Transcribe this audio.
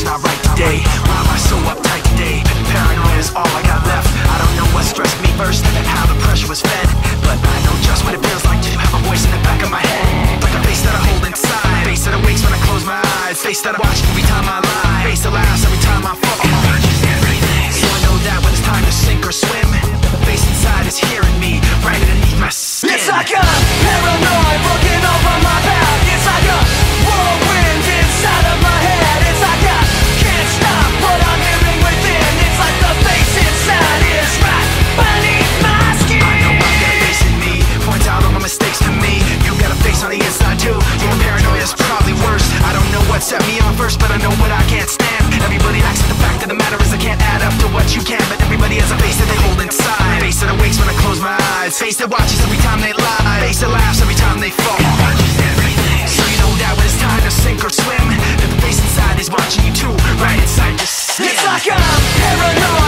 something's not right today. Why am I so uptight today? Paranoia is all I got left. I don't know what stressed me first And how the pressure was fed. But I know just what it feels like To have a voice in the back of my head. Like a face that I hold inside. Face that awakes when I close my eyes. Face that I watch every time I lie. Set me on first, but I know what I can't stand. Everybody acts, but the fact of the matter is I can't add up to what you can. But everybody has a face that they hold inside. Face that awakes when I close my eyes. Face that watches every time they lie. Face that laughs every time they fall. So you know that when it's time to sink or swim, that the face inside is watching you too, right inside your skin. It's like I'm paranoid.